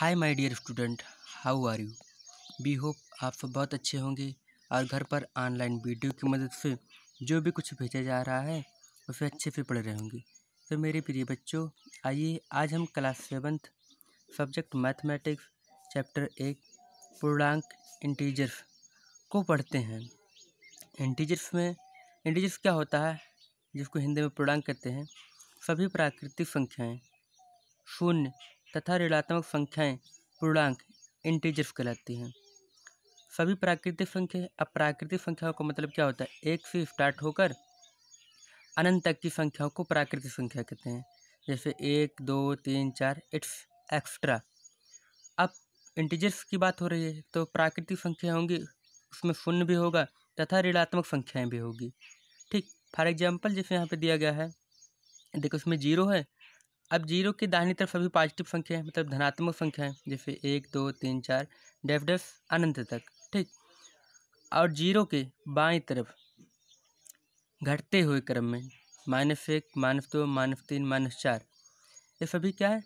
Hi my dear student how are you be hope आप सब बहुत अच्छे होंगे और घर पर ऑनलाइन वीडियो की मदद से जो भी कुछ भेजा जा रहा है, उसे अच्छे से पढ़ रहे होंगे। तो मेरे प्रिय बच्चों, आइए आज हम class seventh subject mathematics chapter एक, पूर्णांक इंटीजर्स को पढ़ते हैं। इंटीजर्स में इंटीजर्स क्या होता है, जिसको हिंदी में पूर्णांक कहते हैं, सभी प्राकृतिक संख्याएँ, शून्य तथा ऋणात्मक संख्याएँ पूर्णांक इंटीजर्स कहलाती हैं। सभी प्राकृतिक संख्या अब प्राकृतिक संख्याओं का मतलब क्या होता है? एक से स्टार्ट होकर अनंत तक की संख्याओं को प्राकृतिक संख्या कहते हैं। जैसे एक, दो, तीन, चार, इट्स एक्स्ट्रा। अब इंटीजर्स की बात हो रही है तो प्राकृतिक संख्या होंगी, उसमें शून्य भी होगा तथा ऋणात्मक संख्याएँ भी होगी। ठीक फॉर एग्ज़ाम्पल जैसे यहाँ पे दिया गया है, देखो उसमें ज़ीरो है अब ज़ीरो की दाहिनी तरफ़ सभी पॉजिटिव संख्या है मतलब धनात्मक संख्या है, जैसे एक, दो, तीन, चार, डेफ डेफ, अनंत तक, ठीक? और ज़ीरो के बाईं तरफ़ घटते हुए क्रम में माइनस एक, माइनस दो, माइनस तीन, माइनस चार, ये सभी क्या है?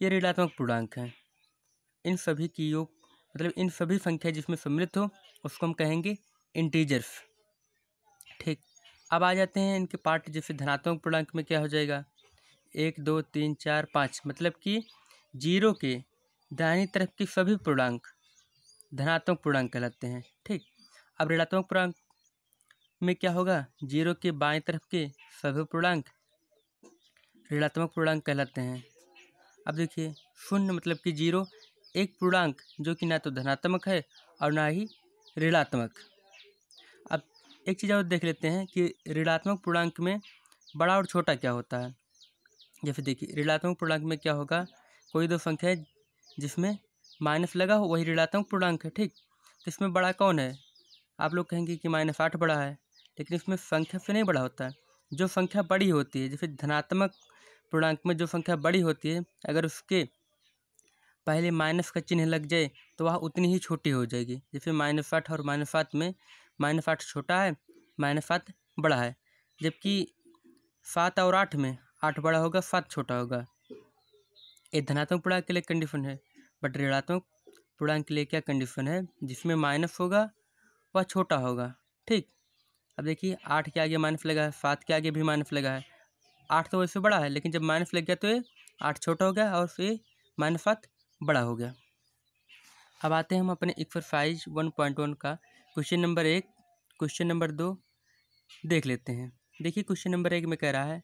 ये ऋणात्मक पूर्णांक हैं। इन सभी की योग मतलब इन सभी संख्या जिसमें सम्मिलित हो, उसको हम कहेंगे इंटीजर्स ठीक? अब आ जाते हैं इनके पार्ट जैसे धनात्मक पूर्णांक में क्या हो जाएगा? एक, दो, तीन, चार, पाँच मतलब कि ज़ीरो के दाहिनी तरफ़ के सभी पूर्णांक धनात्मक पूर्णांक कहलाते हैं, ठीक? अब ऋणात्मक पूर्णांक में क्या होगा? ज़ीरो के बाएँ तरफ़ के सभी पूर्णांक ऋणात्मक पूर्णांक कहलाते हैं। अब देखिए, शून्य मतलब कि ज़ीरो, एक पूर्णांक जो कि ना तो धनात्मक है और ना ही ऋणात्मक। अब एक चीज़ और देख लेते हैं कि ऋणात्मक पूर्णांक में बड़ा और छोटा क्या होता है? जैसे देखिए, ऋणात्मक पूर्णांक में क्या होगा? कोई दो संख्या है जिसमें माइनस लगा हो, वही ऋणात्मक पूर्णांक है, ठीक? तो इसमें बड़ा कौन है? आप लोग कहेंगे कि माइनस आठ बड़ा है, लेकिन इसमें संख्या से नहीं बड़ा होता है। जो संख्या बड़ी होती है, जैसे धनात्मक पूर्णांक में जो संख्या बड़ी होती है, अगर उसके पहले माइनस का चिन्ह लग जाए तो वह उतनी ही छोटी हो जाएगी। जैसे माइनस आठ और माइनस सात में माइनस आठ छोटा है, माइनस सात बड़ा है, जबकि सात और आठ में आठ बड़ा होगा, सात छोटा होगा। ये धनात्मक पूर्णांक के लिए कंडीशन है बट ऋणात्मक पूर्णांक के लिए क्या कंडीशन है? जिसमें माइनस होगा, वह छोटा होगा, ठीक? अब देखिए, आठ के आगे माइनस लगा है, सात के आगे भी माइनस लगा है। आठ तो वैसे बड़ा है, लेकिन जब माइनस लग गया तो ये आठ छोटा हो गया और फिर माइनस सात बड़ा हो गया। अब आते हैं हम अपने एक्सरसाइज वन पॉइंट वन का। क्वेश्चन नंबर एक क्वेश्चन नंबर दो, देख लेते हैं। देखिए क्वेश्चन नंबर एक में कह रहा है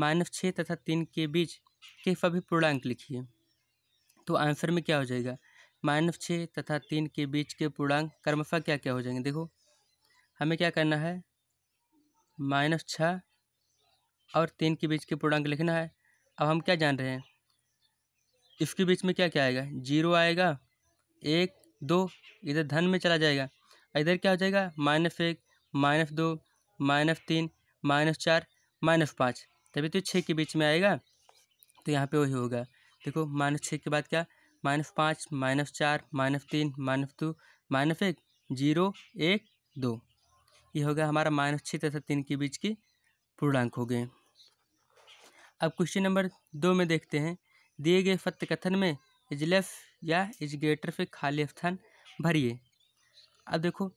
माइनस छः तथा तीन के बीच के सभी पूर्णांक लिखिए। तो आंसर में क्या हो जाएगा? माइनस छः तथा तीन के बीच के पूर्णांक क्रमशः क्या क्या हो जाएँगे? देखो, हमें क्या करना है? माइनस छः और तीन के बीच के पूर्णांक लिखना है। अब हम क्या जान रहे हैं? इसके बीच में क्या क्या आएगा? ज़ीरो आएगा, एक, दो, इधर धन में चला जाएगा। इधर क्या हो जाएगा? माइनस एक, माइनस दो, माइनस तीन, माइनस चार, माइनस पाँच। तभी तो छः के बीच में आएगा तो यहाँ पे वही होगा। देखो, माइनस छः के बाद क्या? माइनस पाँच, माइनस चार, माइनस तीन, माइनस दो, माइनस एक, ज़ीरो, एक, दो। ये हो गया हमारा माइनस छः तथा तीन के बीच की पूर्णांक हो गए। अब क्वेश्चन नंबर दो में देखते हैं। दिए गए सत्य कथन में इजलेस या इजगेटर से खाली स्थान भरिए। अब देखो,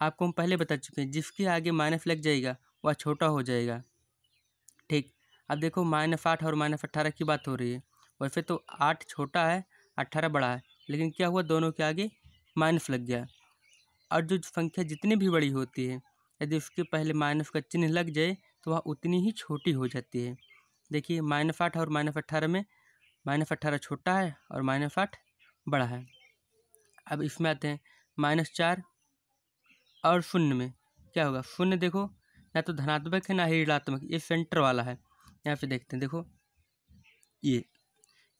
आपको हम पहले बता चुके हैं, जिसके आगे माइनस लग जाएगा, वह छोटा हो जाएगा। अब देखो माइनस आठ और माइनस अट्ठारह की बात हो रही है। वैसे तो आठ छोटा है अट्ठारह बड़ा है। लेकिन क्या हुआ? दोनों के आगे माइनस लग गया। और जो संख्या जितनी भी बड़ी होती है, यदि उसके पहले माइनस का चिन्ह लग जाए तो वह उतनी ही छोटी हो जाती है। देखिए, माइनस आठ और माइनस अट्ठारह में माइनस अट्ठारह छोटा है और माइनस आठ बड़ा है। अब इसमें आते हैं माइनस चार और शून्य में। क्या होगा? शून्य देखो, ना तो धनात्मक है, ना ही ऋणात्मक। ये सेंटर वाला है। यहाँ पे देखते हैं, देखो। ये,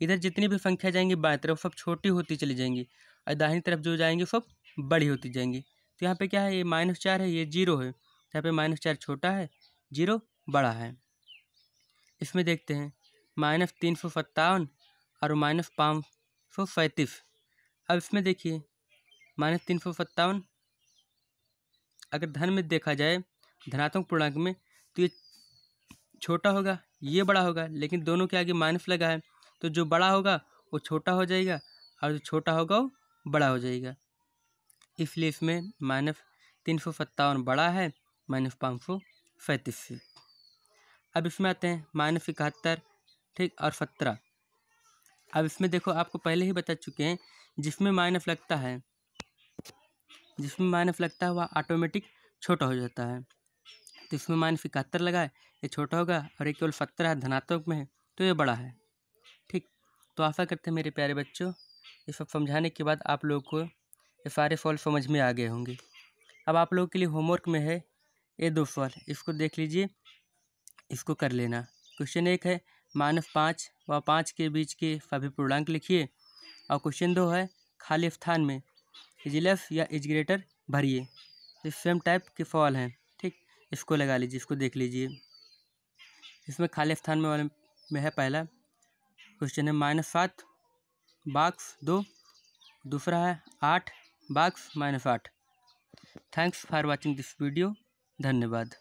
इधर जितनी भी संख्या जाएँगी बाएँ तरफ़, सब छोटी होती चली जाएँगी और दाहिनी तरफ़ जो जाएँगी, सब बड़ी होती जाएँगी। तो यहाँ पे क्या है, ये माइनस चार है, ये ज़ीरो है। तो यहाँ पे माइनस चार छोटा है, ज़ीरो बड़ा है। इसमें देखते हैं, माइनस तीन सौ सत्तावन और माइनस पाँच सौ सैंतीस। अब इसमें देखिए, माइनस तीन सौ सत्तावन अगर धन में देखा जाए, धनात्मक पूर्णांक में तो ये छोटा होगा ये बड़ा होगा, लेकिन दोनों के आगे माइनस लगा है तो जो बड़ा होगा, वो छोटा हो जाएगा, और जो छोटा होगा, वो बड़ा हो जाएगा। इसलिए इसमें माइनस तीन सौ सत्तावन बड़ा है, माइनस पाँच सौ सैंतीस से। अब इसमें आते हैं माइनस इकहत्तर, ठीक, और सत्रह। अब इसमें देखो, आपको पहले ही बता चुके हैं, जिसमें माइनस लगता है, जिसमें माइनस लगता है, वह ऑटोमेटिक छोटा हो जाता है। तो इसमें माइनस इकहत्तर लगा है, ये छोटा होगा और ये केवल सत्तर है, धनात्मक में है तो ये बड़ा है। ठीक तो आशा करते हैं मेरे प्यारे बच्चों, ये सब समझाने के बाद आप लोगों को ये सारे सवाल समझ में आ गए होंगे। अब आप लोगों के लिए होमवर्क में है, ये दो सवाल इसको देख लीजिए, इसको कर लेना। क्वेश्चन एक है, माइनस पाँच व पाँच के बीच के सभी पूर्णांक लिखिए, और क्वेश्चन दो है, खाली स्थान में इजलेस या इजग्रेटर भरिए। सेम टाइप के सवाल हैं। इसको लगा लीजिए, इसको देख लीजिए। इसमें खाली स्थान में वाले में है पहला क्वेश्चन है, माइनस सात, बाक्स दो, दूसरा है आठ, बाक्स माइनस आठ। Thanks for watching this video धन्यवाद।